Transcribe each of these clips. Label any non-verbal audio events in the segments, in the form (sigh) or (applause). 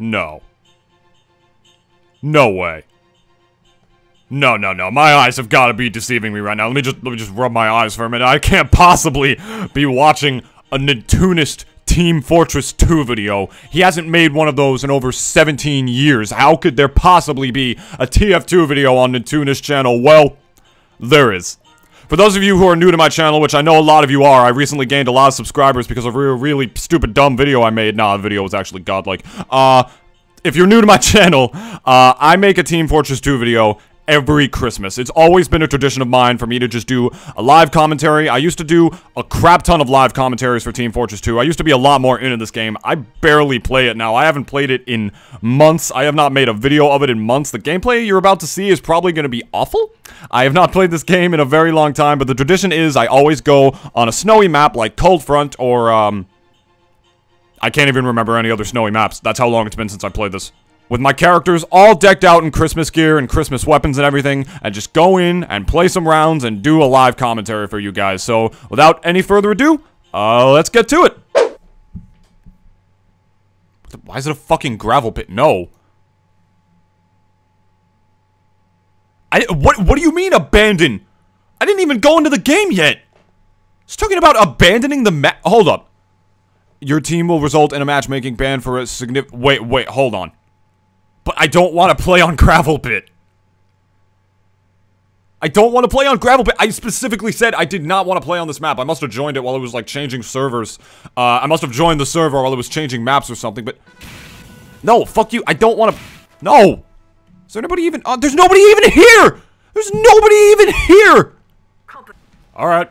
No. No way. No, no, no. My eyes have got to be deceiving me right now. Let me just let me just rub my eyes for a minute. I can't possibly be watching a Nintoonist Team Fortress 2 video. He hasn't made one of those in over 17 years. How could there possibly be a TF2 video on Nintoonist channel? Well, there is. For those of you who are new to my channel, which I know a lot of you are, I recently gained a lot of subscribers because of a really, really stupid, dumb video I made. Nah, the video was actually godlike. Uh, if you're new to my (laughs) channel, uh, I make a Team Fortress 2 video every Christmas. It's always been a tradition of mine for me to just do a live commentary. I used to do a crap ton of live commentaries for Team Fortress 2. I used to be a lot more into this game. I barely play it now. I haven't played it in months. I have not made a video of it in months. The gameplay you're about to see is probably going to be awful. I have not (laughs) played this game in a very long time, but the tradition is I always go on a snowy map like Cold Front or, um... I can't even remember any other snowy maps. That's how long it's been since I played this with my characters all decked out in Christmas gear and Christmas weapons and everything, and just go in and play some rounds and do a live commentary for you guys. So, without any further ado, uh, let's get to it. Why is it a fucking gravel pit? No. I- what- what do you mean abandon? I didn't even go into the game yet! It's talking about abandoning the map- Hold up. Your team will result in a matchmaking ban for a significant- Wait, wait, hold on. But I don't want to play on Gravel Pit. I don't want to play on Gravel Pit. I specifically said I did not want to play on this map. I must have joined it while it was, like, changing servers. Uh, I must have joined the server while it was changing maps or something, but... No, fuck you. I don't want to... No! Is there anybody even... Uh, there's nobody even here! There's nobody even here! Alright.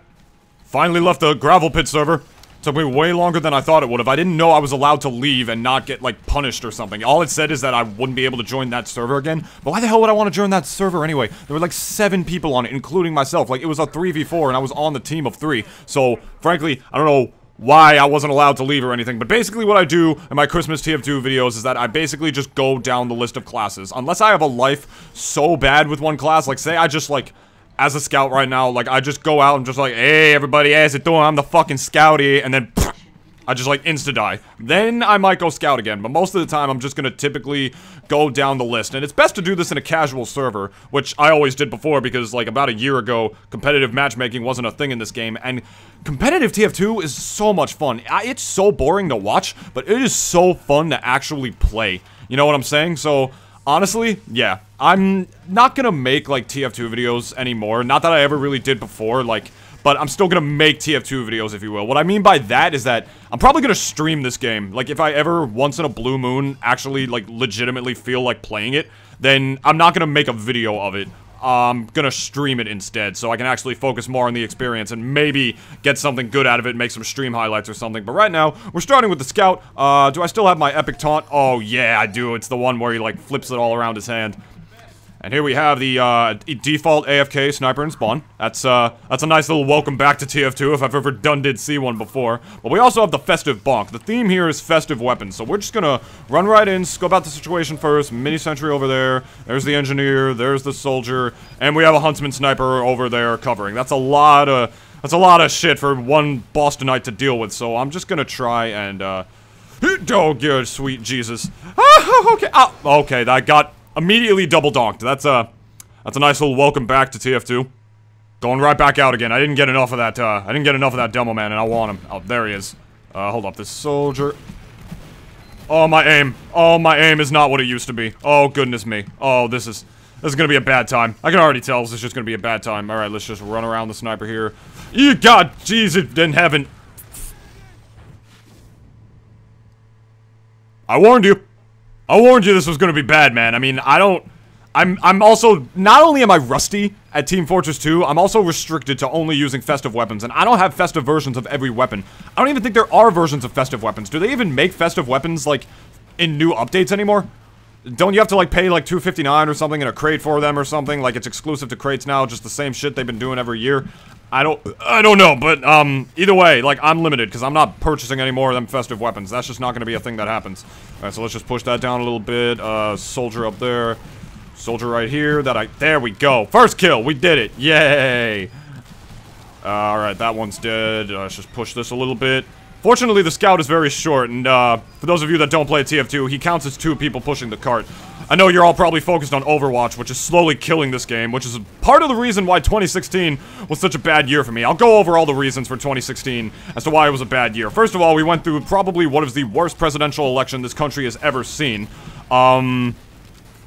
Finally left the Gravel Pit server. Took me way longer than I thought it would If I didn't know I was allowed to leave and not get, like, punished or something. All it said is that I wouldn't be able to join that server again. But why the hell would I want to join that server anyway? There were, like, seven people on it, including myself. Like, it was a 3v4, and I was on the team of three. So, frankly, I don't know why I wasn't allowed to leave or anything, but basically what I do in my Christmas TF2 videos is that I basically just go down the list of classes. Unless I have a life so bad with one class, like, say I just, like as a scout right now, like, I just go out and just like, hey, everybody, how's it doing? I'm the fucking scouty, and then, (laughs) I just, like, insta-die. Then I might go scout again, but most of the time, I'm just gonna typically go down the list. And it's best to do this in a casual server, which I always did before, because, like, about a year ago, competitive matchmaking wasn't a thing in this game, and competitive TF2 is so much fun. It's so boring to watch, but it is so fun to actually play. You know what I'm saying? So, honestly, yeah, I'm not gonna make, like, TF2 videos anymore. Not that I ever really did before, like, but I'm still gonna make TF2 videos, if you will. What I mean by that is that I'm probably gonna stream this game. Like, if I ever, once in a blue moon, actually, like, legitimately feel like playing it, then I'm not gonna make a video of it. I'm gonna stream it instead, so I can actually focus more on the experience and maybe get something good out of it, make some stream highlights or something. But right now, we're starting with the Scout. Uh, do I still have my Epic Taunt? Oh, yeah, I do. It's the one where he, like, flips it all around his hand. And here we have the uh, default AFK sniper and spawn. That's uh, that's a nice little welcome back to TF2 if I've ever done did see one before. But we also have the festive bonk. The theme here is festive weapons, so we're just gonna run right in, scope out the situation first. Mini sentry over there. There's the engineer. There's the soldier, and we have a huntsman sniper over there covering. That's a lot of that's a lot of shit for one Bostonite to deal with. So I'm just gonna try and uh, (laughs) oh good sweet Jesus. (laughs) Okay. Ah, okay, that got immediately double donked. That's a, that's a nice little welcome back to TF2. Going right back out again. I didn't get enough of that, uh, I didn't get enough of that demo man, and I want him. Oh, there he is. Uh, hold up, this soldier. Oh, my aim. Oh, my aim is not what it used to be. Oh, goodness me. Oh, this is, this is gonna be a bad time. I can already tell this is just gonna be a bad time. Alright, let's just run around the sniper here. You God, Jesus in heaven. I warned you. I warned you this was gonna be bad, man. I mean, I don't... I'm, I'm also... Not only am I rusty at Team Fortress 2, I'm also restricted to only using festive weapons, and I don't have festive versions of every weapon. I don't even think there are versions of festive weapons. Do they even make festive weapons, like, in new updates anymore? Don't you have to, like, pay, like, 259 or something in a crate for them or something? Like, it's exclusive to crates now, just the same shit they've been doing every year? I don't, I don't know, but, um, either way, like, I'm limited, because I'm not purchasing any more of them festive weapons. That's just not gonna be a thing that happens. Alright, so let's just push that down a little bit. Uh, soldier up there. Soldier right here, that I, there we go. First kill, we did it, yay! Alright, that one's dead. Uh, let's just push this a little bit. Fortunately, the scout is very short, and uh, for those of you that don't play TF2, he counts as two people pushing the cart. I know you're all probably focused on Overwatch, which is slowly killing this game, which is part of the reason why 2016 was such a bad year for me. I'll go over all the reasons for 2016 as to why it was a bad year. First of all, we went through probably what is the worst presidential election this country has ever seen. Um,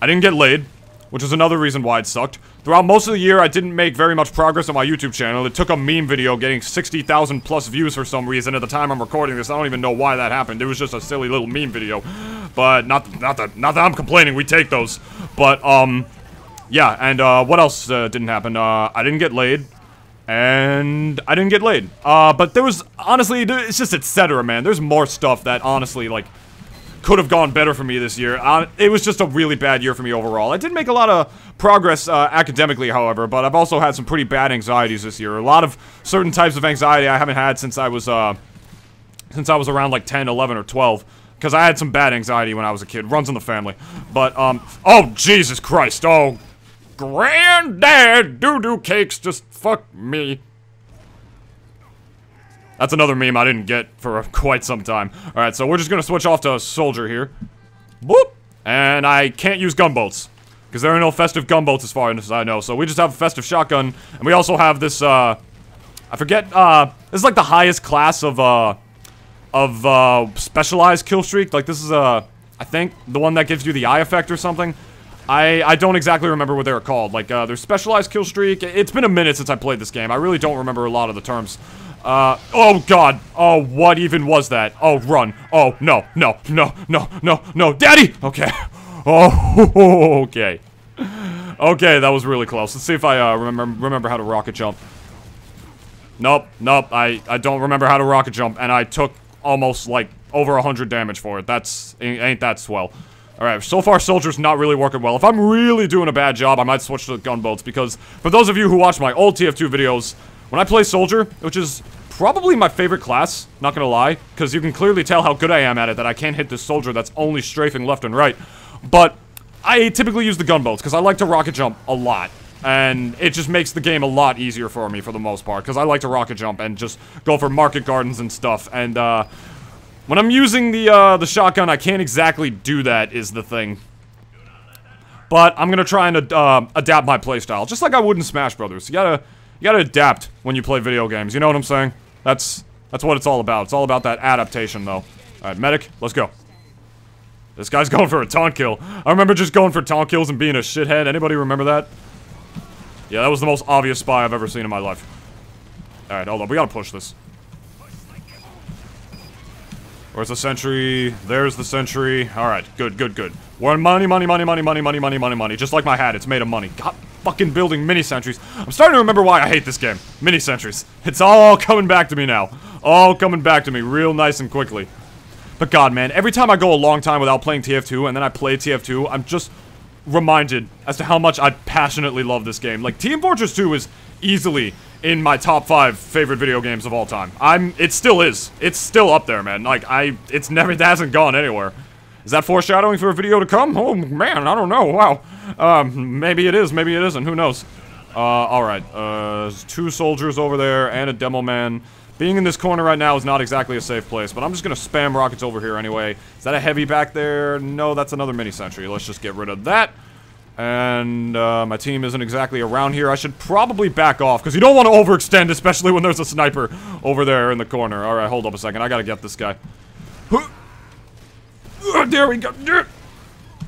I didn't get laid, which is another reason why it sucked. Throughout most of the year, I didn't make very much progress on my YouTube channel. It took a meme video getting 60,000 plus views for some reason. At the time I'm recording this, I don't even know why that happened. It was just a silly little meme video. But not, not that, not that I'm complaining. We take those. But um, yeah. And uh, what else uh, didn't happen? Uh, I didn't get laid. And I didn't get laid. Uh, but there was, honestly, it's just etc, man. There's more stuff that, honestly, like, could have gone better for me this year. Uh, it was just a really bad year for me overall. I did make a lot of progress uh, academically, however, but I've also had some pretty bad anxieties this year. A lot of certain types of anxiety I haven't had since I was, uh, since I was around like 10, 11, or 12. Because I had some bad anxiety when I was a kid. Runs in the family. But, um, oh, Jesus Christ. Oh, granddad doo-doo cakes just fuck me. That's another meme I didn't get for (laughs) quite some time. Alright, so we're just gonna switch off to Soldier here. Boop! And I can't use gunboats. Because there are no festive gunboats as far as I know. So we just have a festive shotgun. And we also have this, uh... I forget, uh... This is like the highest class of, uh... Of, uh... Specialized kill streak. Like, this is, uh... I think the one that gives you the eye effect or something. I, I don't exactly remember what they were called. Like, uh, there's specialized kill streak. It's been a minute since I played this game. I really don't remember a lot of the terms. Uh, oh god. Oh, what even was that? Oh, run. Oh, no, no, no, no, no, no. Daddy! Okay. (laughs) Oh, (laughs) okay. Okay, that was really close. Let's see if I, uh, remember, remember how to rocket jump. Nope, nope, I, I don't remember how to rocket jump, and I took almost, like, over 100 damage for it. That's, ain't that swell. Alright, so far Soldier's not really working well. If I'm really doing a bad job, I might switch to gunboats, because for those of you who watch my old TF2 videos, when I play Soldier, which is probably my favorite class, not gonna lie, because you can clearly tell how good I am at it, that I can't hit this Soldier that's only strafing left and right. But I typically use the gunboats, because I like to rocket jump a lot. And it just makes the game a lot easier for me for the most part, because I like to rocket jump and just go for market gardens and stuff. And, uh, when I'm using the, uh, the shotgun, I can't exactly do that, is the thing. But I'm gonna try and, uh, adapt my playstyle, just like I would in Smash Brothers. You gotta you gotta adapt when you play video games, you know what I'm saying? That's, that's what it's all about. It's all about that adaptation, though. Alright, medic, let's go. This guy's (laughs) going for a taunt kill. I remember just going for taunt kills and being a shithead. Anybody remember that? Yeah, that was the most obvious spy I've ever seen in my life. Alright, hold on. We gotta push this. Where's the sentry? There's the sentry. Alright, good, good, good. We're money, money, money, money, money, money, money, money, money. Just like my hat, it's made of money. God fucking building mini sentries. I'm starting to remember why I hate this game. Mini sentries. It's all coming back to me now. All coming back to me real nice and quickly. But god, man, every time I go a long time without playing TF2 and then I play TF2, I'm just reminded as to how much I passionately love this game. Like, Team Fortress 2 is easily in my top five favorite video games of all time. I'm, it still is. It's still up there, man. Like, I, it's never, it hasn't gone anywhere. Is that foreshadowing for a video to come? Oh, man, I don't know. Wow. Um, maybe it is, maybe it isn't. Who knows? Uh, alright. Uh, two soldiers over there and a demo man. Being in this corner right now is not exactly a safe place, but I'm just gonna spam rockets over here anyway. Is that a heavy back there? No, that's another mini-sentry. Let's just get rid of that. And, uh, my team isn't exactly around here. I should probably back off, because you don't want to overextend, especially when there's a sniper over there in the corner. Alright, hold up a second. I gotta get this guy. There we go.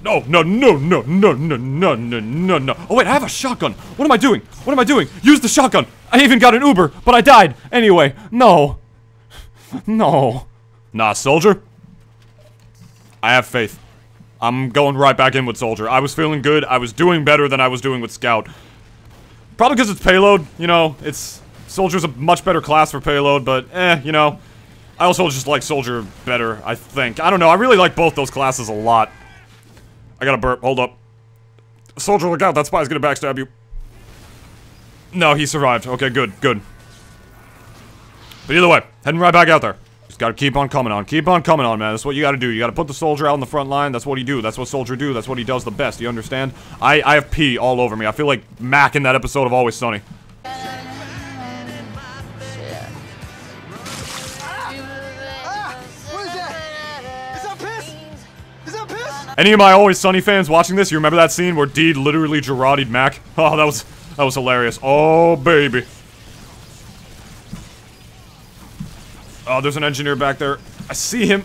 No, no, no, no, no, no, no, no, no, no. Oh, wait, I have a shotgun. What am I doing? What am I doing? Use the shotgun. I even got an Uber, but I died. Anyway, no. No. Nah, soldier. I have faith. I'm going right back in with soldier. I was feeling good. I was doing better than I was doing with scout. Probably because it's payload, you know, it's... Soldier's a much better class for payload, but, eh, you know. I also just like Soldier better, I think. I don't know, I really like both those classes a lot. I got a burp, hold up. Soldier, look out, that spy's gonna backstab you. No, he survived. Okay, good, good. But either way, heading right back out there. Just gotta keep on coming on. Keep on coming on, man. That's what you gotta do. You gotta put the soldier out in the front line. That's what he do. That's what soldier do. That's what he does the best. You understand? I, I have pee all over me. I feel like Mac in that episode of Always Sunny. Any of my Always Sunny fans watching this, you remember that scene where Deed literally Girardi'd Mac? (laughs) Oh, that was, that was hilarious. Oh, baby. Oh, there's an engineer back there. I see him.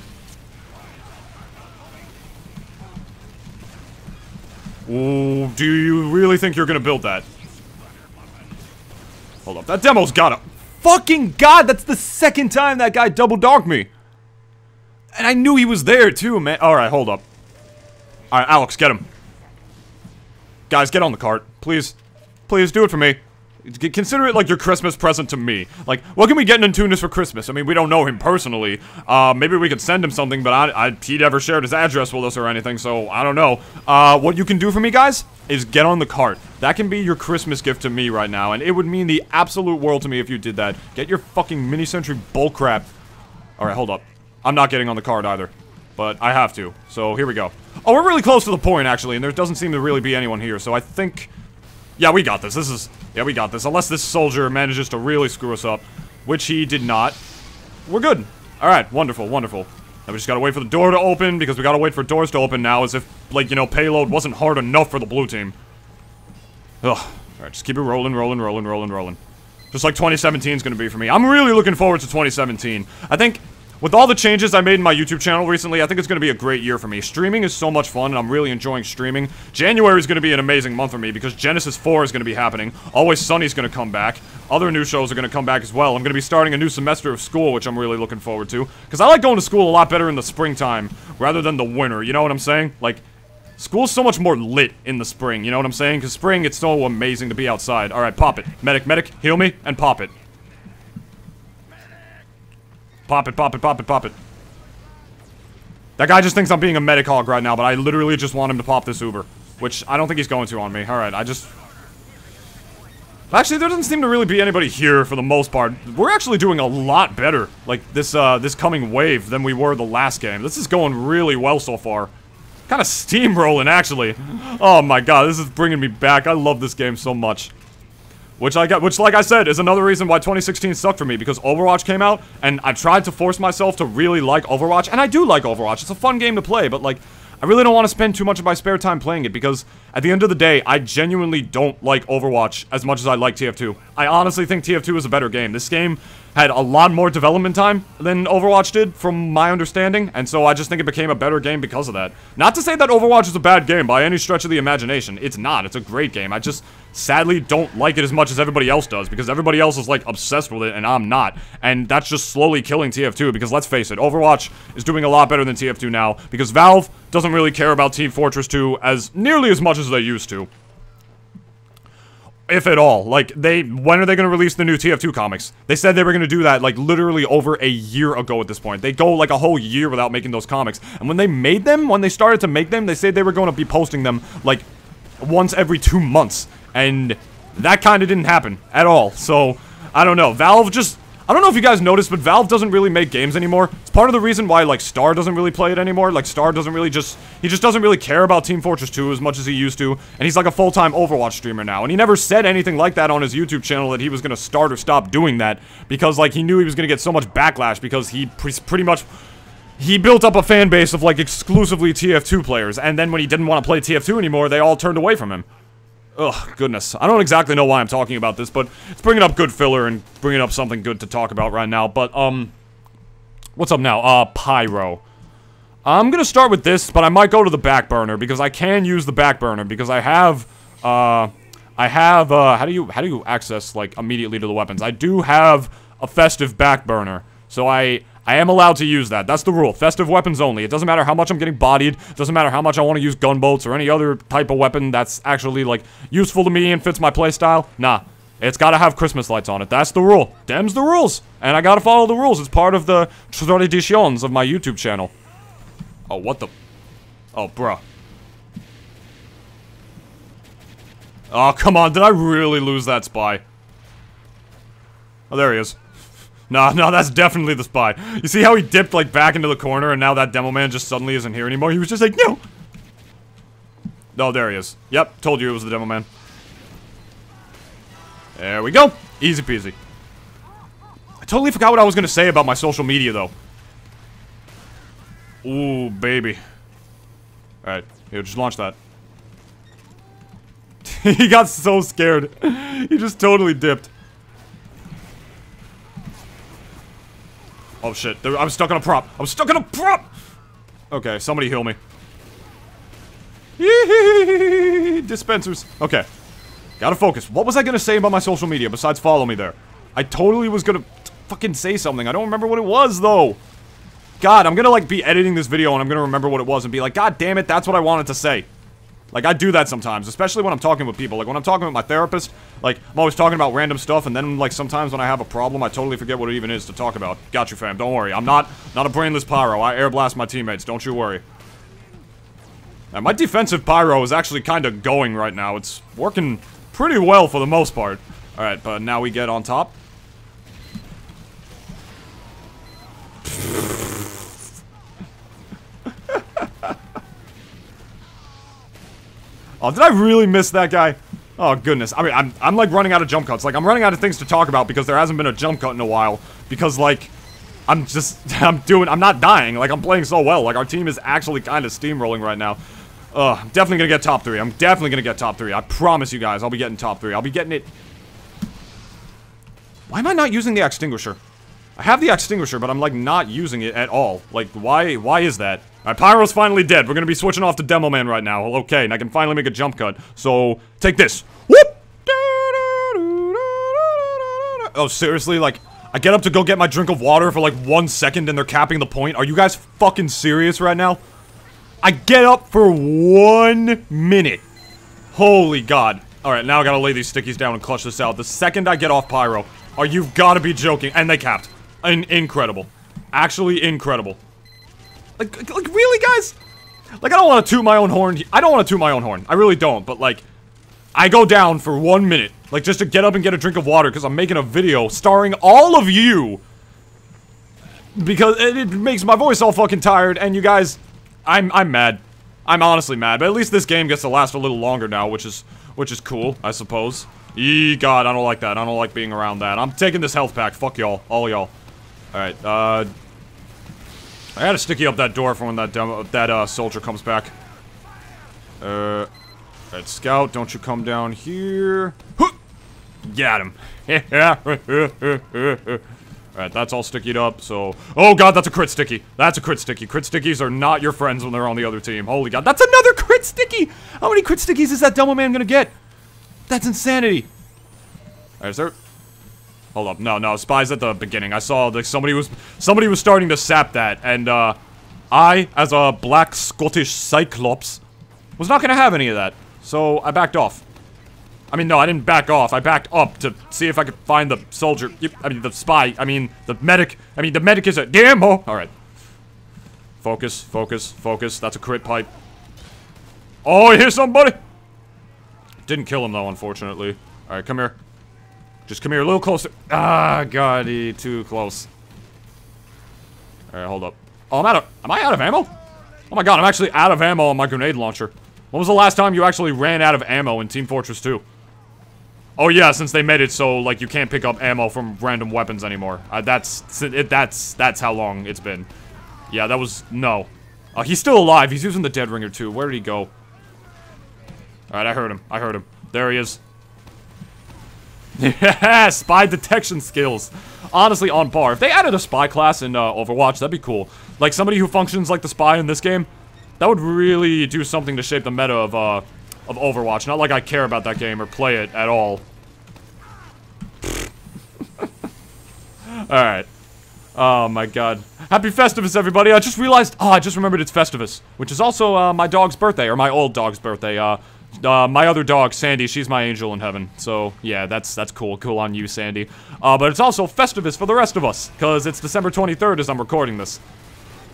Ooh, do you really think you're gonna build that? Hold up, that demo's got a fucking god. That's the second time that guy double donked me, and I knew he was there too, man. All right, hold up. All right, Alex, get him. Guys, get on the cart, please. Please do it for me. Consider it like your Christmas present to me. Like, what can we get Nintoonist for Christmas? I mean, we don't know him personally. Uh, maybe we could send him something, but I, I, he never shared his address with us or anything, so I don't know. Uh, what you can do for me, guys, is get on the cart. That can be your Christmas gift to me right now, and it would mean the absolute world to me if you did that. Get your fucking mini-sentry bullcrap. Alright, hold up. I'm not getting on the cart either. But I have to, so here we go. Oh, we're really close to the point, actually, and there doesn't seem to really be anyone here, so I think... Yeah, we got this. This is... Yeah, we got this. Unless this soldier manages to really screw us up. Which he did not. We're good. Alright, wonderful, wonderful. Now we just gotta wait for the door to open, because we gotta wait for doors to open now, as if, like, you know, payload wasn't hard enough for the blue team. Ugh. Alright, just keep it rolling, rolling, rolling, rolling, rolling. Just like 2017 is gonna be for me. I'm really looking forward to 2017. I think with all the changes I made in my YouTube channel recently, I think it's going to be a great year for me. Streaming is so much fun, and I'm really enjoying streaming. January is going to be an amazing month for me, because Genesis 4 is going to be happening. Always Sunny is going to come back. Other new shows are going to come back as well. I'm going to be starting a new semester of school, which I'm really looking forward to. Because I like going to school a lot better in the springtime, rather than the winter, you know what I'm saying? Like, School's so much more lit in the spring, you know what I'm saying? Because spring, it's so amazing to be outside. Alright, pop it. Medic, medic, heal me, and pop it. Pop it, pop it, pop it, pop it. That guy just thinks I'm being a medic hog right now, but I literally just want him to pop this Uber. Which, I don't think he's going to on me. Alright, I just... Actually, there doesn't seem to really be anybody here for the most part. We're actually doing a lot better, like, this, uh, this coming wave than we were the last game. This is going really well so far. Kind of steamrolling, actually. Oh my god, this is bringing me back. I love this game so much. Which I get, which like I said, is another reason why 2016 sucked for me, because Overwatch came out, and I tried to force myself to really like Overwatch, and I do like Overwatch, it's a fun game to play, but like, I really don't want to spend too much of my spare time playing it, because at the end of the day, I genuinely don't like Overwatch as much as I like TF2. I honestly think TF2 is a better game. This game had a lot more development time than Overwatch did, from my understanding, and so I just think it became a better game because of that. Not to say that Overwatch is a bad game by any stretch of the imagination. It's not. It's a great game. I just sadly don't like it as much as everybody else does, because everybody else is, like, obsessed with it, and I'm not. And that's just slowly killing TF2, because let's face it, Overwatch is doing a lot better than TF2 now, because Valve doesn't really care about Team Fortress 2 as nearly as much as they used to. If at all. Like, they- when are they gonna release the new TF2 comics? They said they were gonna do that, like, literally over a year ago at this point. They go, like, a whole year without making those comics. And when they made them, when they started to make them, they said they were gonna be posting them, like, once every two months. And that kinda didn't happen at all. So, I don't know. Valve just I don't know if you guys noticed, but Valve doesn't really make games anymore. It's part of the reason why, like, Star doesn't really play it anymore. Like, Star doesn't really just... He just doesn't really care about Team Fortress 2 as much as he used to. And he's like a full-time Overwatch streamer now. And he never said anything like that on his YouTube channel that he was gonna start or stop doing that. Because, like, he knew he was gonna get so much backlash because he pre pretty much... He built up a fan base of, like, exclusively TF2 players. And then when he didn't want to play TF2 anymore, they all turned away from him. Ugh, goodness. I don't exactly know why I'm talking about this, but it's bringing up good filler and bringing up something good to talk about right now. But, um, what's up now? Uh, Pyro. I'm gonna start with this, but I might go to the back burner because I can use the back burner because I have, uh, I have, uh, how do you, how do you access, like, immediately to the weapons? I do have a festive back burner, so I, I am allowed to use that. That's the rule. Festive weapons only. It doesn't matter how much I'm getting bodied. It doesn't matter how much I want to use gunboats or any other type of weapon that's actually, like, useful to me and fits my playstyle. Nah. It's gotta have Christmas lights on it. That's the rule. Dem's the rules. And I gotta follow the rules. It's part of the traditions of my YouTube channel. Oh, what the... Oh, bruh. Oh, come on. Did I really lose that spy? Oh, there he is. No, no, that's definitely the spy. You see how he dipped, like, back into the corner, and now that demo man just suddenly isn't here anymore? He was just like, no! Oh, there he is. Yep, told you it was the demo man. There we go. Easy peasy. I totally forgot what I was gonna say about my social media, though. Ooh, baby. Alright, here, just launch that. (laughs) he got so scared. he just totally dipped. Oh shit, I'm stuck on a prop. I'm stuck on a prop! Okay, somebody heal me. Dispensers. Okay. Gotta focus. What was I gonna say about my social media besides follow me there? I totally was gonna fucking say something. I don't remember what it was, though. God, I'm gonna, like, be editing this video and I'm gonna remember what it was and be like, God damn it, that's what I wanted to say. Like, I do that sometimes, especially when I'm talking with people. Like, when I'm talking with my therapist, like, I'm always talking about random stuff, and then, like, sometimes when I have a problem, I totally forget what it even is to talk about. Got you, fam. Don't worry. I'm not, not a brainless pyro. I air blast my teammates. Don't you worry. And my defensive pyro is actually kind of going right now. It's working pretty well for the most part. Alright, but now we get on top. Oh, did I really miss that guy? Oh, goodness. I mean, I'm, I'm, like, running out of jump cuts. Like, I'm running out of things to talk about because there hasn't been a jump cut in a while. Because, like, I'm just, (laughs) I'm doing, I'm not dying. Like, I'm playing so well. Like, our team is actually kind of steamrolling right now. Uh, I'm definitely gonna get top three. I'm definitely gonna get top three. I promise you guys, I'll be getting top three. I'll be getting it. Why am I not using the extinguisher? I have the extinguisher, but I'm, like, not using it at all. Like, why, why is that? Alright, Pyro's finally dead. We're gonna be switching off to Demo Man right now. Okay, and I can finally make a jump cut. So, take this. Whoop! Oh, seriously? Like, I get up to go get my drink of water for like one second and they're capping the point? Are you guys fucking serious right now? I get up for one minute. Holy god. Alright, now I gotta lay these stickies down and clutch this out. The second I get off Pyro, are you gotta be joking? And they capped. In incredible. Actually incredible. Like, like, really, guys? Like, I don't want to toot my own horn. I don't want to toot my own horn. I really don't, but, like, I go down for one minute. Like, just to get up and get a drink of water because I'm making a video starring all of you. Because it, makes my voice all fucking tired, and you guys... I'm, I'm mad. I'm honestly mad, but at least this game gets to last a little longer now, which is, which is cool, I suppose. Eee, God, I don't like that. I don't like being around that. I'm taking this health pack. Fuck y'all. All y'all. Alright, uh... I gotta sticky up that door for when that demo, that uh, soldier comes back. Uh, right, scout, don't you come down here. Got him. (laughs) Alright, that's all stickied up, so... Oh god, that's a crit sticky. That's a crit sticky. Crit stickies are not your friends when they're on the other team. Holy god, that's another crit sticky! How many crit stickies is that demo man gonna get? That's insanity. Alright, is there... Hold up. No, no. Spies at the beginning. I saw that somebody was somebody was starting to sap that, and uh, I, as a black Scottish Cyclops, was not gonna have any of that. So I backed off. I mean, no, I didn't back off. I backed up to see if I could find the soldier. I mean, the spy. I mean, the medic. I mean, the medic is a damn. Oh, all right. Focus, focus, focus. That's a crit pipe. Oh, here's somebody. Didn't kill him though, unfortunately. All right, come here. Just come here a little closer. Ah, God, he too close. Alright, hold up. Oh, I'm out of- am I out of ammo? Oh my god, I'm actually out of ammo on my grenade launcher. When was the last time you actually ran out of ammo in Team Fortress 2? Oh yeah, since they made it so, like, you can't pick up ammo from random weapons anymore. Uh, that's- it, that's- that's how long it's been. Yeah, that was- no. Uh, he's still alive. He's using the Dead Ringer too. Where did he go? Alright, I heard him. I heard him. There he is. Yeah, spy detection skills. Honestly, on par. If they added a spy class in uh, Overwatch, that'd be cool. Like, somebody who functions like the spy in this game, that would really do something to shape the meta of, uh, of Overwatch. Not like I care about that game or play it at all. (laughs) Alright. Oh my god. Happy Festivus, everybody! I just realized- oh, I just remembered it's Festivus. Which is also, uh, my dog's birthday, or my old dog's birthday. Uh, uh, my other dog, Sandy, she's my angel in heaven. So, yeah, that's that's cool. Cool on you, Sandy. Uh, but it's also Festivus for the rest of us, because it's December 23rd as I'm recording this.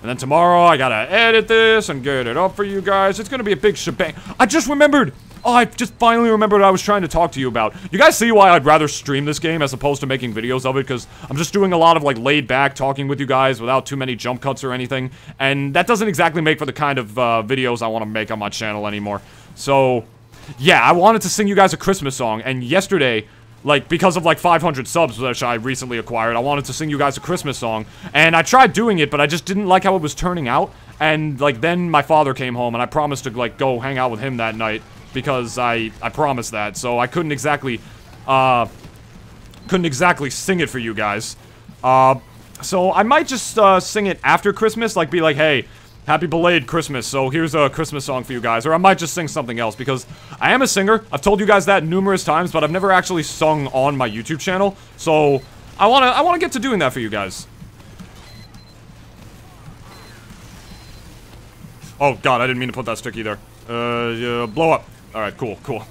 And then tomorrow, I gotta edit this and get it up for you guys. It's gonna be a big shebang. I just remembered! Oh, I just finally remembered what I was trying to talk to you about. You guys see why I'd rather stream this game as opposed to making videos of it? Because I'm just doing a lot of, like, laid back talking with you guys without too many jump cuts or anything. And that doesn't exactly make for the kind of uh, videos I want to make on my channel anymore. So, yeah, I wanted to sing you guys a Christmas song, and yesterday, like, because of like 500 subs, which I recently acquired, I wanted to sing you guys a Christmas song, and I tried doing it, but I just didn't like how it was turning out, And, like, then my father came home, and I promised to, like, go hang out with him that night. Because I, I promised that. So I couldn't exactly, uh, couldn't exactly sing it for you guys. Uh, so I might just, uh, sing it after Christmas. Like, be like, hey, Happy belated Christmas, so here's a Christmas song for you guys. Or I might just sing something else, because I am a singer. I've told you guys that numerous times, but I've never actually sung on my YouTube channel. So, I wanna, I wanna get to doing that for you guys. Oh god, I didn't mean to put that sticky there. Uh, yeah, blow up. Alright, cool, cool.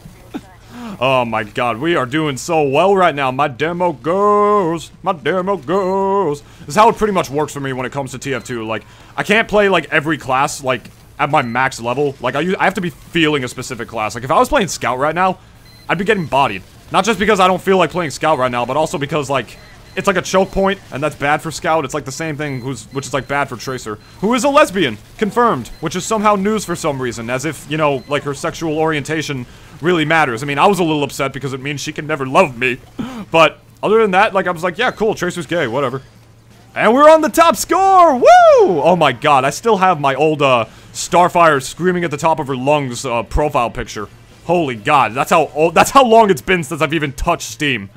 Oh my god, we are doing so well right now. My demo goes. My demo goes. This is how it pretty much works for me when it comes to TF2. Like, I can't play, like, every class, like, at my max level. Like, I, I have to be feeling a specific class. Like, if I was playing Scout right now, I'd be getting bodied. Not just because I don't feel like playing Scout right now, but also because, like, it's like a choke point, and that's bad for Scout. It's like the same thing, who's which is like bad for Tracer, who is a lesbian, confirmed, which is somehow news for some reason, as if, you know, like her sexual orientation really matters. I mean, I was a little upset because it means she can never love me, but other than that, like, I was like, yeah, cool, Tracer's gay, whatever. And we're on the top score! Woo! Oh my god, I still have my old, uh, Starfire screaming at the top of her lungs, uh, profile picture. Holy god, that's how old- that's how long it's been since I've even touched Steam.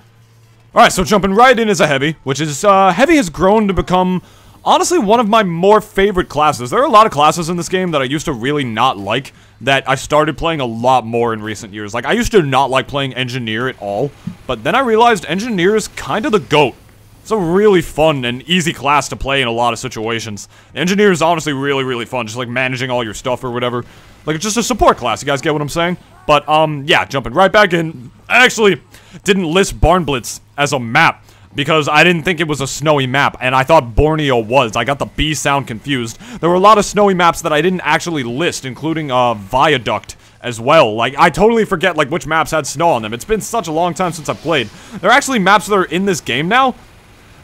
Alright, so jumping right in is a Heavy, which is, uh, Heavy has grown to become, honestly, one of my more favorite classes. There are a lot of classes in this game that I used to really not like, that I started playing a lot more in recent years. Like, I used to not like playing Engineer at all, but then I realized Engineer is kind of the GOAT. It's a really fun and easy class to play in a lot of situations. Engineer is honestly really, really fun, just like managing all your stuff or whatever. Like, it's just a support class, you guys get what I'm saying? But, um, yeah, jumping right back in. I actually didn't list Barn Blitz as a map because I didn't think it was a snowy map, and I thought Borneo was. I got the B sound confused. There were a lot of snowy maps that I didn't actually list, including, uh, Viaduct as well. Like, I totally forget, like, which maps had snow on them. It's been such a long time since I played. There are actually maps that are in this game now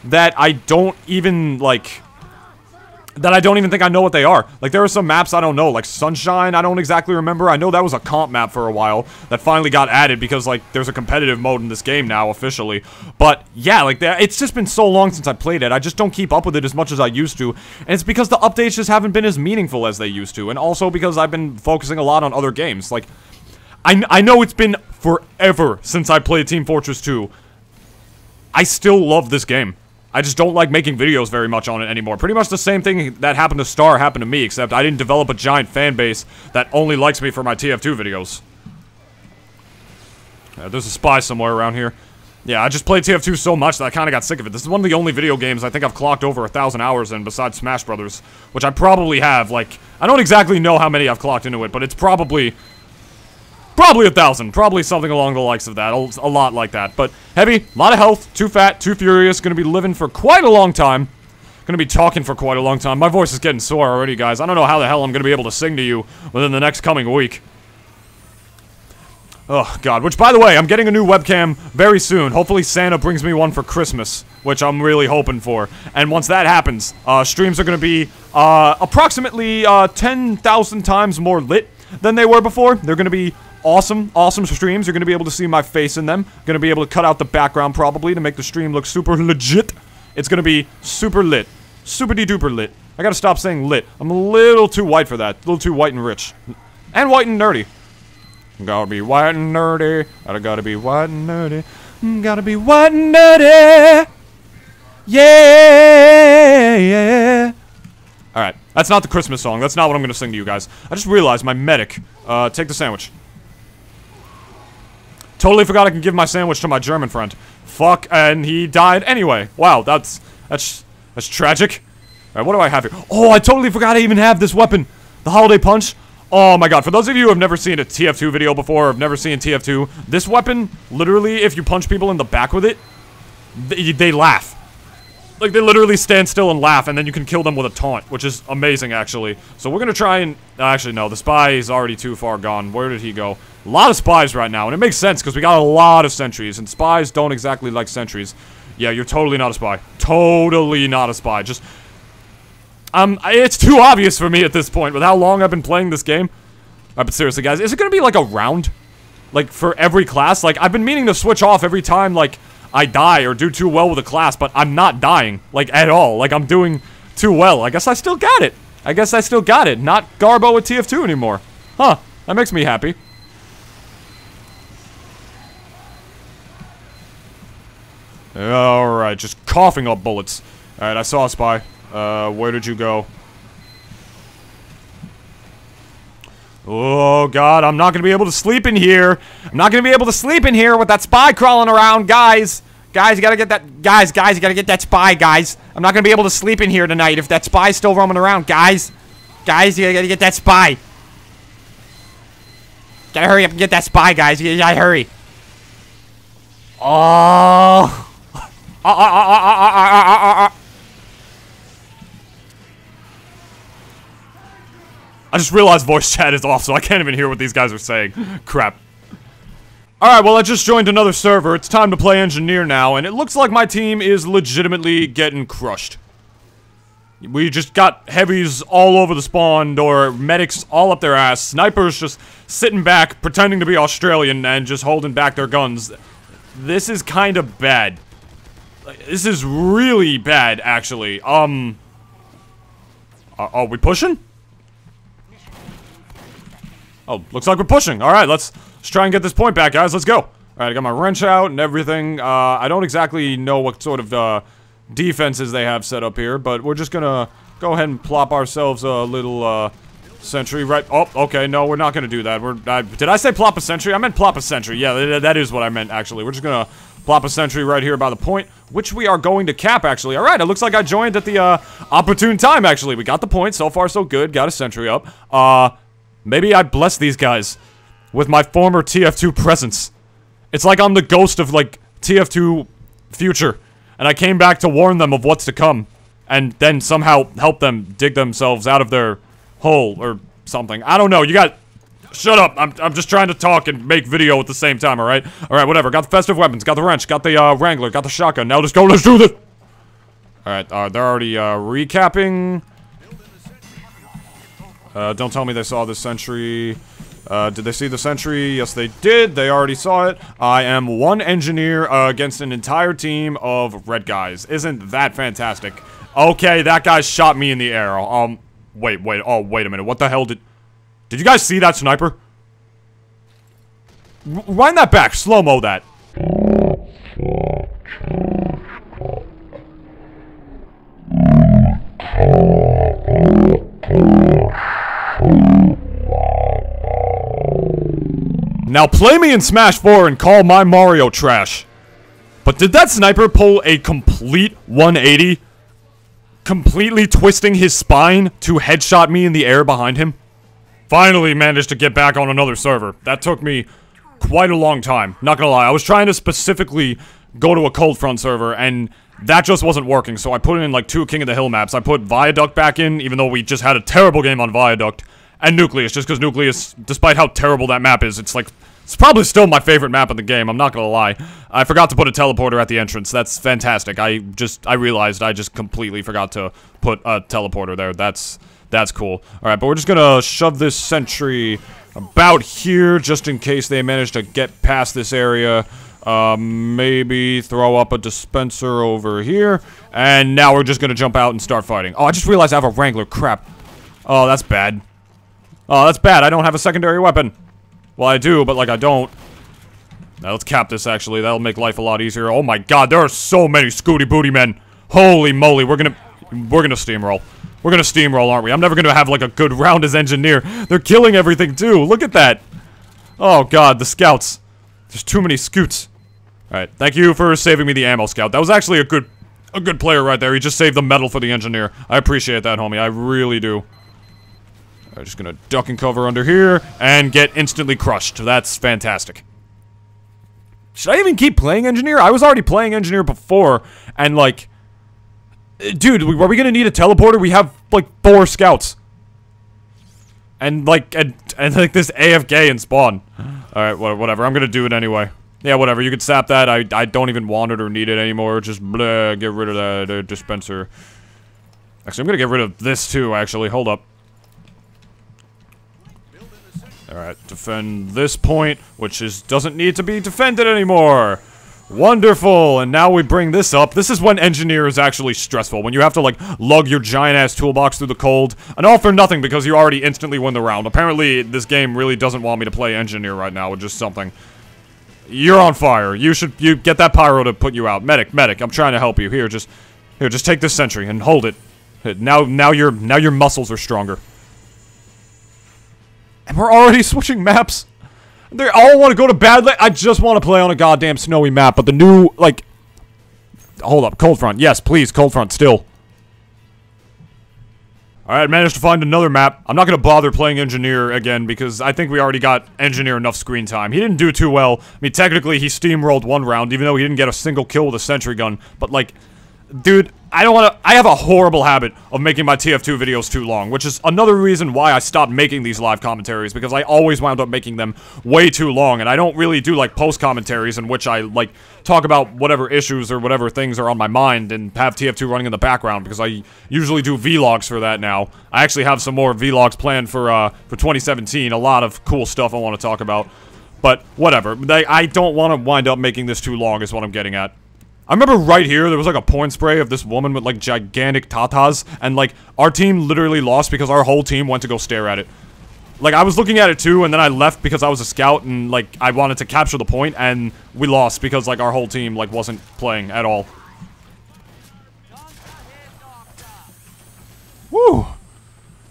that I don't even, like, that I don't even think I know what they are. Like, there are some maps I don't know, like Sunshine, I don't exactly remember. I know that was a comp map for a while that finally got added because, like, there's a competitive mode in this game now, officially. But, yeah, like, it's just been so long since I played it. I just don't keep up with it as much as I used to. And it's because the updates just haven't been as meaningful as they used to. And also because I've been focusing a lot on other games. Like, I, I know it's been forever since I played Team Fortress 2. I still love this game. I just don't like making videos very much on it anymore. Pretty much the same thing that happened to Star happened to me, except I didn't develop a giant fan base that only likes me for my TF2 videos. Yeah, there's a spy somewhere around here. Yeah, I just played TF2 so much that I kind of got sick of it. This is one of the only video games I think I've clocked over a thousand hours in besides Smash Brothers, which I probably have. Like, I don't exactly know how many I've clocked into it, but it's probably Probably a thousand. Probably something along the likes of that. A lot like that. But heavy, a lot of health, too fat, too furious. Gonna be living for quite a long time. Gonna be talking for quite a long time. My voice is getting sore already, guys. I don't know how the hell I'm gonna be able to sing to you within the next coming week. Oh, God. Which, by the way, I'm getting a new webcam very soon. Hopefully Santa brings me one for Christmas, which I'm really hoping for. And once that happens, uh, streams are going to be uh, approximately uh, 10,000 times more lit than they were before. They're going to be awesome, awesome streams. You're going to be able to see my face in them. Going to be able to cut out the background probably to make the stream look super legit. It's going to be super lit. Super duper lit. I gotta stop saying lit. I'm a little too white for that. A little too white and rich. And white and nerdy. Gotta be white and nerdy. I gotta be white and nerdy. Mm, gotta be white and nerdy. Yeah, yeah. Alright, that's not the Christmas song. That's not what I'm gonna sing to you guys. I just realized my medic. Uh, take the sandwich. Totally forgot I can give my sandwich to my German friend. Fuck, and he died anyway. Wow, that's, that's, that's tragic. Alright, what do I have here? Oh, I totally forgot I even have this weapon. The Holiday Punch. Oh my god, for those of you who have never seen a TF2 video before, or have never seen TF2, this weapon, literally, if you punch people in the back with it, they, they laugh. Like, they literally stand still and laugh, and then you can kill them with a taunt, which is amazing, actually. So we're gonna try and... Actually, no, the spy is already too far gone. Where did he go? A lot of spies right now, and it makes sense, because we got a lot of sentries, and spies don't exactly like sentries. Yeah, you're totally not a spy. Totally not a spy. Just... Um, it's too obvious for me at this point, with how long I've been playing this game. Alright, but seriously, guys, is it gonna be, like, a round? Like, for every class? Like, I've been meaning to switch off every time, like I die or do too well with a class, but I'm not dying, like, at all. Like, I'm doing too well. I guess I still got it. I guess I still got it. Not Garbo with TF2 anymore. Huh. That makes me happy. Alright, just coughing up bullets. Alright, I saw a spy. Uh, where did you go? Oh god, I'm not gonna be able to sleep in here. I'm not gonna be able to sleep in here with that spy crawling around, guys. Guys, you gotta get that. Guys, guys, you gotta get that spy, guys. I'm not gonna be able to sleep in here tonight if that spy's still roaming around, guys. Guys, you gotta get that spy. Gotta hurry up and get that spy, guys. You gotta hurry. Oh. I just realized voice chat is off, so I can't even hear what these guys are saying. (laughs) Crap. Alright, well I just joined another server. It's time to play engineer now, and it looks like my team is legitimately getting crushed. We just got heavies all over the spawn door, medics all up their ass, snipers just sitting back, pretending to be Australian and just holding back their guns. This is kind of bad. This is really bad, actually. Um... Are, are we pushing? Oh, looks like we're pushing. Alright, let's, let's try and get this point back, guys. Let's go. Alright, I got my wrench out and everything. Uh, I don't exactly know what sort of, uh, defenses they have set up here, but we're just gonna go ahead and plop ourselves a little, uh, sentry right- Oh, okay, no, we're not gonna do that. We're- uh, Did I say plop a sentry? I meant plop a sentry. Yeah, th that is what I meant, actually. We're just gonna plop a sentry right here by the point, which we are going to cap, actually. Alright, it looks like I joined at the, uh, opportune time, actually. We got the point. So far, so good. Got a sentry up. Uh... Maybe I bless these guys with my former TF2 presence. It's like I'm the ghost of, like, TF2 future. And I came back to warn them of what's to come. And then somehow help them dig themselves out of their hole or something. I don't know. You got... Shut up. I'm, I'm just trying to talk and make video at the same time, alright? Alright, whatever. Got the festive weapons. Got the wrench. Got the, uh, wrangler. Got the shotgun. Now let's go. Let's do this! Alright, uh, they're already, uh, recapping... Uh, don't tell me they saw the sentry. Uh, did they see the sentry? Yes, they did. They already saw it. I am one engineer uh, against an entire team of red guys. Isn't that fantastic? Okay, that guy shot me in the air. Um, wait, wait. Oh, wait a minute. What the hell did... Did you guys see that sniper? R wind that back. Slow-mo that. (laughs) Now play me in Smash 4 and call my Mario trash. But did that sniper pull a complete 180? Completely twisting his spine to headshot me in the air behind him? Finally managed to get back on another server. That took me quite a long time. Not gonna lie, I was trying to specifically go to a Cold Front server, and that just wasn't working, so I put in like two King of the Hill maps. I put Viaduct back in, even though we just had a terrible game on Viaduct. And Nucleus, just because Nucleus, despite how terrible that map is, it's like, it's probably still my favorite map in the game, I'm not gonna lie. I forgot to put a teleporter at the entrance, that's fantastic. I just, I realized I just completely forgot to put a teleporter there, that's, that's cool. Alright, but we're just gonna shove this sentry about here, just in case they manage to get past this area. Um, maybe throw up a dispenser over here. And now we're just gonna jump out and start fighting. Oh, I just realized I have a Wrangler. Crap. Oh, that's bad. Oh, that's bad. I don't have a secondary weapon. Well, I do, but, like, I don't. Now, let's cap this, actually. That'll make life a lot easier. Oh, my God. There are so many Scooty Booty men. Holy moly. We're gonna... We're gonna steamroll. We're gonna steamroll, aren't we? I'm never gonna have, like, a good round as engineer. They're killing everything, too. Look at that. Oh, God. The scouts. There's too many scoots. Alright. Thank you for saving me the ammo scout. That was actually a good... A good player right there. He just saved the metal for the engineer. I appreciate that, homie. I really do. I'm just gonna duck and cover under here and get instantly crushed. That's fantastic. Should I even keep playing engineer? I was already playing engineer before, and like, dude, are we gonna need a teleporter? We have like four scouts, and like, and, and like this AFK and spawn. All right, whatever. I'm gonna do it anyway. Yeah, whatever. You can sap that. I I don't even want it or need it anymore. Just blah, get rid of that uh, dispenser. Actually, I'm gonna get rid of this too. Actually, hold up. Alright, defend this point, which is doesn't need to be defended anymore. Wonderful, and now we bring this up. This is when engineer is actually stressful, when you have to, like, lug your giant-ass toolbox through the cold, and all for nothing because you already instantly win the round. Apparently, this game really doesn't want me to play engineer right now, which is something. You're on fire. You should, you get that pyro to put you out. Medic, medic, I'm trying to help you. Here, just, here, just take this sentry and hold it. Now, now your, now your muscles are stronger. And we're already (laughs) switching maps. They all want to go to Badlands. I just want to play on a goddamn snowy map, but the new, like... Hold up, Cold Front. Yes, please, Cold Front, still. Alright, managed to find another map. I'm not to bother playing Engineer again, because I think we already got Engineer enough screen time. He didn't do too well. I mean, technically, he steamrolled one round, even though he didn't get a single kill with a sentry gun. But, like, dude, I don't want to- I have a horrible habit of making my TF2 videos too long, which is another reason why I stopped making these live commentaries, because I always wound up making them way too long, and I don't really do, like, post-commentaries in which I, like, talk about whatever issues or whatever things are on my mind and have TF2 running in the background, because I usually do vlogs for that now. I actually have some more vlogs planned for, uh, for 2017, a lot of cool stuff I want to talk about. But, whatever. I don't want to wind up making this too long, is what I'm getting at. I remember right here, there was like a point spray of this woman with like gigantic tatas, and like, our team literally lost because our whole team went to go stare at it. Like, I was looking at it too, and then I left because I was a scout, and like, I wanted to capture the point, and we lost because like, our whole team like, wasn't playing at all. Woo!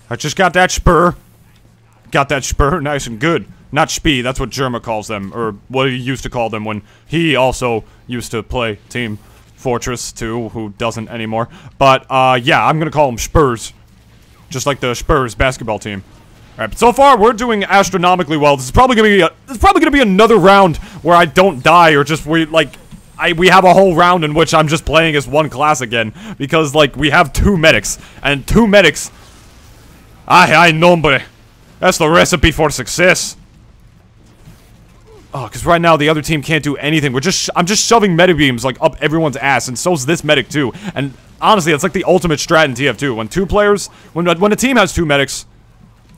I just got that spur. Got that spur nice and good. Not Spee, that's what Jerma calls them, or what he used to call them when he also used to play Team Fortress 2, who doesn't anymore. But, uh, yeah, I'm gonna call them Spurs. Just like the Spurs basketball team. Alright, but so far, we're doing astronomically well. This is probably gonna be a, this is probably gonna be another round where I don't die, or just we, like, I, we have a whole round in which I'm just playing as one class again. Because, like, we have two medics, and two medics... Ay, ay, nombre. That's the recipe for success. Oh, because right now the other team can't do anything. We're just, I'm just shoving medi beams like up everyone's ass, and so's this medic too. And honestly, it's like the ultimate strat in TF2. When two players, when when a team has two medics,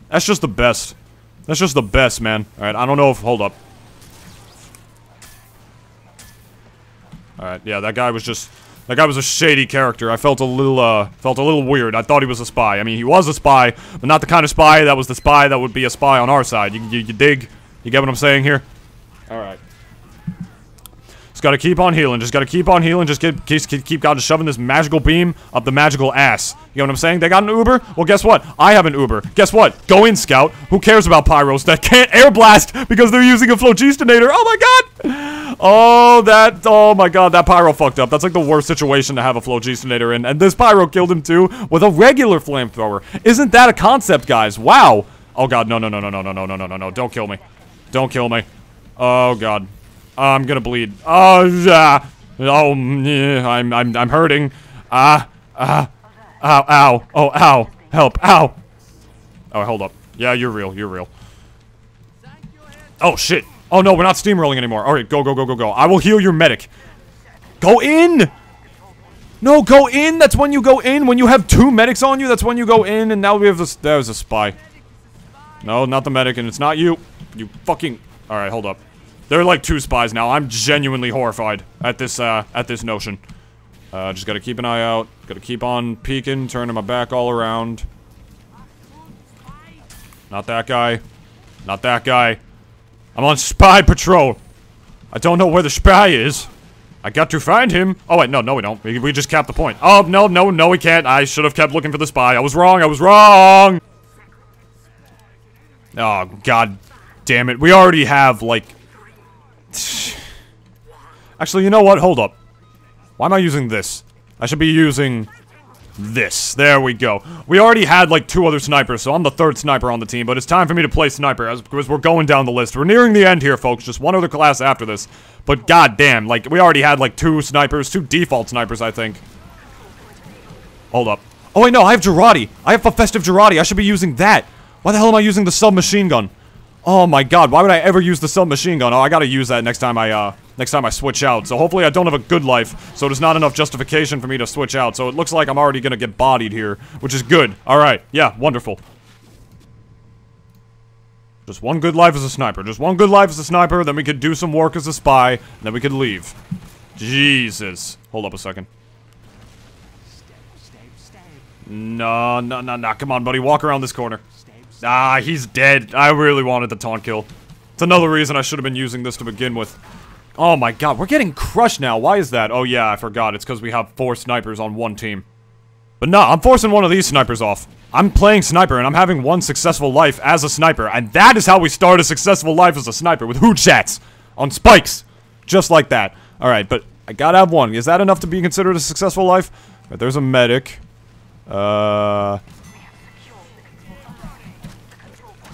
that's just the best. That's just the best, man. All right, I don't know if hold up. All right, yeah, that guy was just. That guy was a shady character. I felt a little, uh, felt a little weird. I thought he was a spy. I mean, he was a spy, but not the kind of spy that was the spy that would be a spy on our side. You, you, you dig? You get what I'm saying here? Alright. Just gotta keep on healing. Just gotta keep on healing. Just keep, keep, keep, God shoving this magical beam up the magical ass. You know what I'm saying? They got an Uber? Well, guess what? I have an Uber. Guess what? Go in, Scout. Who cares about Pyros that can't air blast because they're using a Phlogistonator? Oh my god! Oh, that, oh my god, that Pyro fucked up. That's like the worst situation to have a Phlogistonator in. And this Pyro killed him too with a regular flamethrower. Isn't that a concept, guys? Wow. Oh god, no, no, no, no, no, no, no, no, no, no, don't kill me. Don't kill me. Oh god. I'm gonna bleed. Oh yeah. Oh yeah, I'm I'm I'm hurting. Ah ah. Ow ow. Oh ow. Help. Ow. Oh hold up. Yeah, you're real. You're real. Oh shit. Oh no, we're not steamrolling anymore. Alright, go, go, go, go, go. I will heal your medic. Go in! No, go in! That's when you go in! When you have two medics on you, that's when you go in, and now we have this- There's a spy. No, not the medic, and it's not you. You fucking- Alright, hold up. There are like two spies now. I'm genuinely horrified at this, uh, at this notion. Uh, just gotta keep an eye out. Gotta keep on peeking, turning my back all around. Not that guy. Not that guy. I'm on spy patrol. I don't know where the spy is. I got to find him. Oh, wait, no, no, we don't. We, we just capped the point. Oh, no, no, no, we can't. I should have kept looking for the spy. I was wrong. I was wrong. Oh, god damn it. We already have, like... (sighs) Actually, you know what? Hold up. Why am I using this? I should be using this. There we go. We already had like two other snipers, so I'm the third sniper on the team, but it's time for me to play sniper as because we're going down the list. We're nearing the end here, folks. Just one other class after this. But goddamn, like we already had like two snipers, two default snipers, I think. Hold up. Oh wait, no, I have Jarate. I have a festive Jarate. I should be using that. Why the hell am I using the submachine gun? Oh my god, why would I ever use the submachine gun? Oh, I gotta use that next time I, uh, next time I switch out. So hopefully I don't have a good life, so there's not enough justification for me to switch out. So it looks like I'm already gonna get bodied here, which is good. Alright, yeah, wonderful. Just one good life as a sniper. Just one good life as a sniper, then we could do some work as a spy, then we could leave. Jesus. Hold up a second. No, no, no, no. Come on, buddy. Walk around this corner. Ah, he's dead. I really wanted the taunt kill. It's another reason I should have been using this to begin with. Oh my god, we're getting crushed now. Why is that? Oh yeah, I forgot. It's because we have four snipers on one team. But no, I'm forcing one of these snipers off. I'm playing sniper, and I'm having one successful life as a sniper. And that is how we start a successful life as a sniper, with hoot. On spikes. Just like that. Alright, but I gotta have one. Is that enough to be considered a successful life? Right, there's a medic. Uh...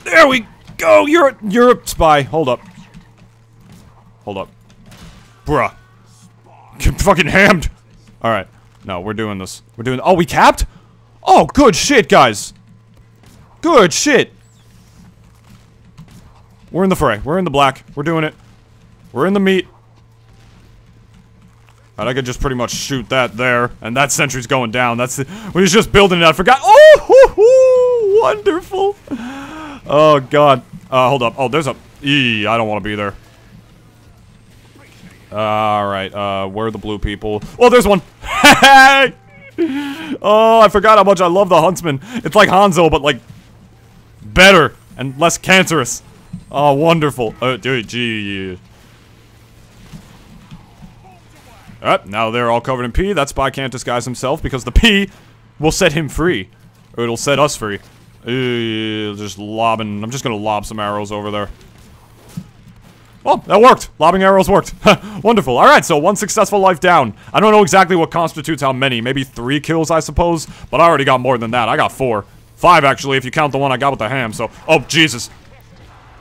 There we go! You're a spy. Hold up. Hold up. Bruh. Get fucking hammed. Alright. No, we're doing this. We're doing- Oh, we capped? Oh, good shit, guys. Good shit. We're in the fray. We're in the black. We're doing it. We're in the meat. And I could just pretty much shoot that there. And that sentry's going down. That's the- We was just building it. I forgot- Oh! Hoo, hoo, wonderful. Oh, God. Uh, hold up. Oh, there's a- E. I don't want to be there. Alright, uh, where are the blue people? Oh, there's one! Hey! oh, I forgot how much I love the Huntsman. It's like Hanzo, but like, better and less cancerous. Oh, wonderful. Oh, dude, gee. Alright, now they're all covered in pee. That spy can't disguise himself because the pee will set him free. Or it'll set us free. Just lobbing. I'm just gonna lob some arrows over there. Oh, that worked. Lobbing arrows worked. (laughs) Wonderful. Alright, so one successful life down. I don't know exactly what constitutes how many. Maybe three kills, I suppose. But I already got more than that. I got four. Five, actually, if you count the one I got with the ham. So, oh, Jesus.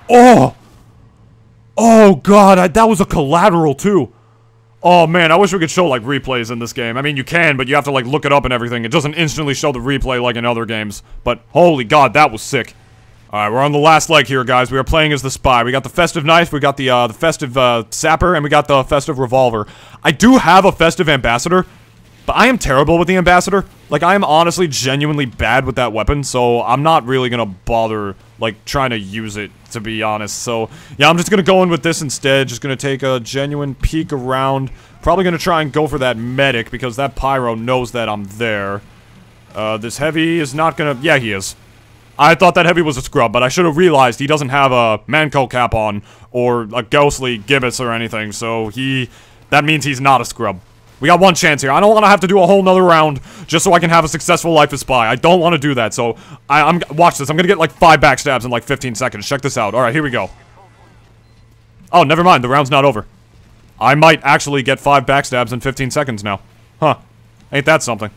Oh! Oh, God. I, that was a collateral, too. Oh, man. I wish we could show, like, replays in this game. I mean, you can, but you have to, like, look it up and everything. It doesn't instantly show the replay like in other games. But, holy God, that was sick. Alright, we're on the last leg here, guys. We are playing as the spy. We got the festive knife, we got the, uh, the festive, uh, sapper, and we got the festive revolver. I do have a festive ambassador, but I am terrible with the ambassador. Like, I am honestly genuinely bad with that weapon, so I'm not really gonna bother, like, trying to use it, to be honest. So, yeah, I'm just gonna go in with this instead. Just gonna take a genuine peek around. Probably gonna try and go for that medic, because that pyro knows that I'm there. Uh, this heavy is not gonna- yeah, he is. I thought that heavy was a scrub, but I should have realized he doesn't have a Mann Co. cap on, or a Ghostly Gibus or anything, so he... That means he's not a scrub. We got one chance here. I don't want to have to do a whole nother round just so I can have a successful life as spy. I don't want to do that, so... I, I'm... Watch this. I'm gonna get like five backstabs in like 15 seconds. Check this out. Alright, here we go. Oh, never mind. The round's not over. I might actually get five backstabs in 15 seconds now. Huh. Ain't that something.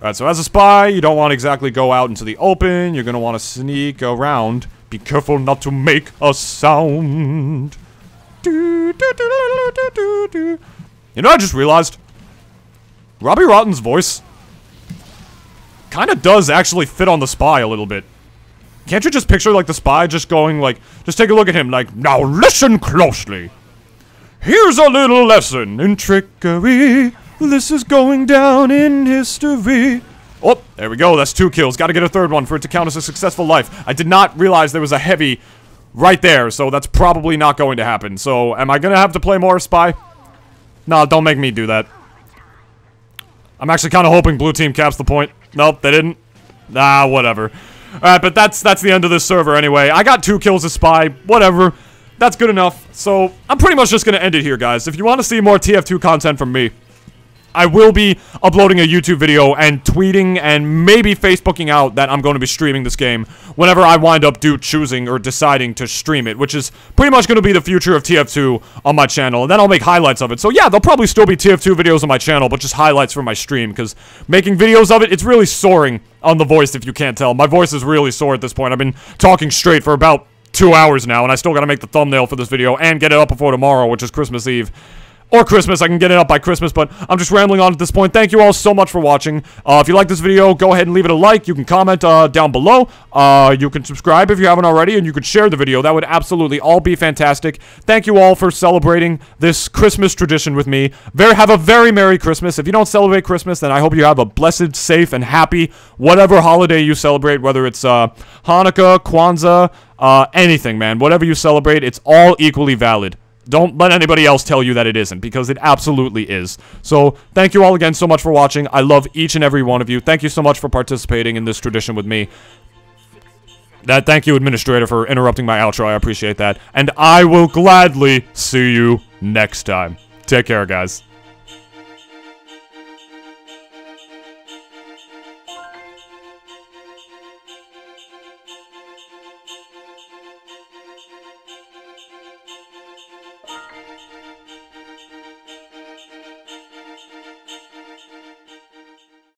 Alright, so as a spy, you don't want to exactly go out into the open. You're gonna want to sneak around. Be careful not to make a sound. You know, I just realized Robbie Rotten's voice kind of does actually fit on the spy a little bit. Can't you just picture like the spy just going like, just take a look at him like, now listen closely. Here's a little lesson in trickery. This is going down in history. Oh, there we go. That's two kills. Got to get a third one for it to count as a successful life. I did not realize there was a heavy right there, so that's probably not going to happen. So, am I going to have to play more Spy? No, don't make me do that. I'm actually kind of hoping blue team caps the point. Nope, they didn't. Nah, whatever. Alright, but that's that's the end of this server anyway. I got two kills as Spy. Whatever. That's good enough. So, I'm pretty much just going to end it here, guys. If you want to see more TF2 content from me, I will be uploading a YouTube video and tweeting and maybe Facebooking out that I'm going to be streaming this game whenever I wind up do choosing or deciding to stream it, which is pretty much going to be the future of TF2 on my channel, and then I'll make highlights of it. So yeah, there'll probably still be TF2 videos on my channel, but just highlights from my stream, because making videos of it, it's really soaring on the voice if you can't tell. My voice is really sore at this point. I've been talking straight for about two hours now, and I still got to make the thumbnail for this video and get it up before tomorrow, which is Christmas Eve or Christmas. I can get it up by Christmas, but I'm just rambling on at this point. Thank you all so much for watching. Uh, if you like this video, go ahead and leave it a like. You can comment uh, down below. Uh, you can subscribe if you haven't already, and you could share the video. That would absolutely all be fantastic. Thank you all for celebrating this Christmas tradition with me. Very Have a very Merry Christmas. If you don't celebrate Christmas, then I hope you have a blessed, safe, and happy whatever holiday you celebrate, whether it's uh, Hanukkah, Kwanzaa, uh, anything, man. Whatever you celebrate, it's all equally valid. Don't let anybody else tell you that it isn't, because it absolutely is. So, thank you all again so much for watching. I love each and every one of you. Thank you so much for participating in this tradition with me. That thank you, administrator, for interrupting my outro. I appreciate that. And I will gladly see you next time. Take care, guys.